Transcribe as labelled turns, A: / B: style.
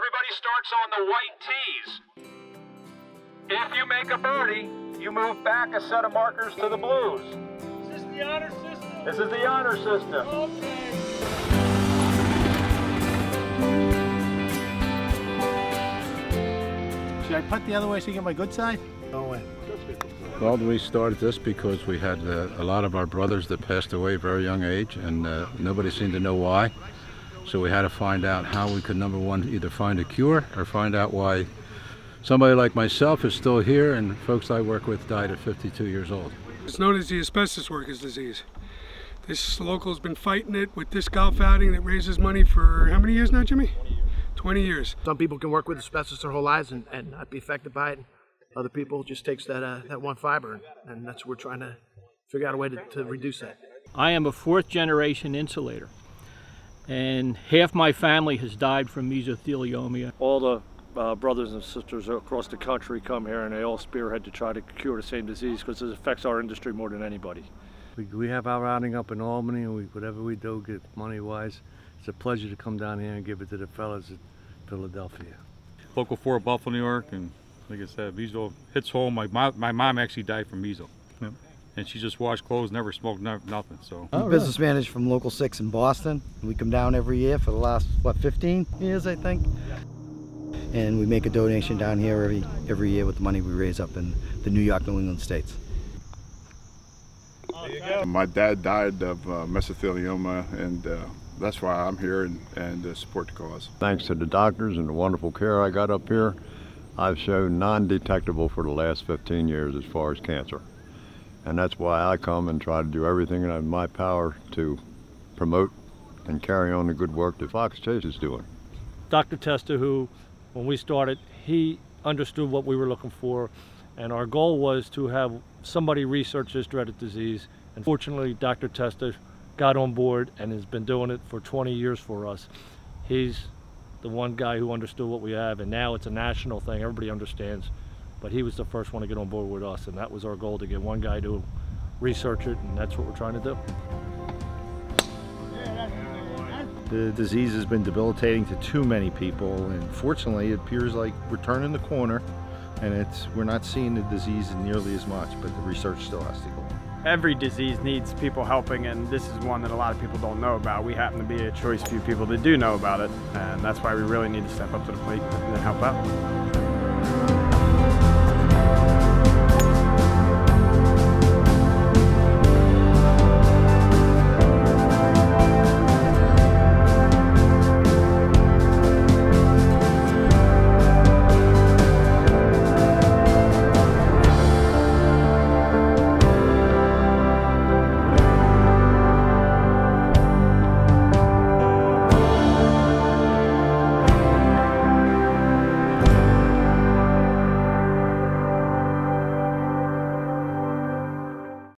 A: Everybody starts on the white tees. If you make a birdie, you move back a set of markers to the blues.
B: This is this the honor system?
A: This is the honor system.
B: Okay.
C: Should I putt the other way so you get my good side?
D: No way.
E: Well, we started this because we had uh, a lot of our brothers that passed away very young age, and uh, nobody seemed to know why. So we had to find out how we could, number one, either find a cure or find out why somebody like myself is still here and folks I work with died at 52 years old.
F: It's known as the asbestos workers disease. This local's been fighting it with this golf outing that raises money for how many years now, Jimmy? 20 years.
D: Some people can work with asbestos their whole lives and, and not be affected by it. Other people just takes that uh, that one fiber, and, and that's what we're trying to figure out a way to, to reduce that.
G: I am a fourth generation insulator, and half my family has died from mesothelioma.
H: all the uh, brothers and sisters across the country come here and they all spearhead to try to cure the same disease because it affects our industry more than anybody.
I: We, we have our outing up in Albany, and we, whatever we do, get money wise, it's a pleasure to come down here and give it to the fellas at Philadelphia.
J: local for Buffalo, New York, and like I said, meso hits home. My mom, my mom actually died from meso, and she just washed clothes, never smoked, never, nothing. So
C: Oh,
K: business manager from Local 6 in Boston. We come down every year for the last, what, 15 years, I think? And we make a donation down here every, every year with the money we raise up in the New York, New England states.
L: My dad died of uh, mesothelioma, and uh, that's why I'm here and, and uh, support the cause.
E: Thanks to the doctors and the wonderful care I got up here, I've shown non-detectable for the last 15 years as far as cancer. And that's why I come and try to do everything in my power to promote and carry on the good work that Fox Chase is doing.
G: Dr. Testa, who, when we started, he understood what we were looking for, and our goal was to have somebody research this dreaded disease. And fortunately, Dr. Testa got on board and has been doing it for 20 years for us. He's the one guy who understood what we have, and now it's a national thing. Everybody understands. But he was the first one to get on board with us, and that was our goal to get one guy to research it, and that's what we're trying to do.
C: The disease has been debilitating to too many people, and fortunately, it appears like we're turning the corner, and it's we're not seeing the disease nearly as much, but the research still has to go on.
B: Every disease needs people helping, and this is one that a lot of people don't know about. We happen to be a choice few people that do know about it, and that's why we really need to step up to the plate and help out.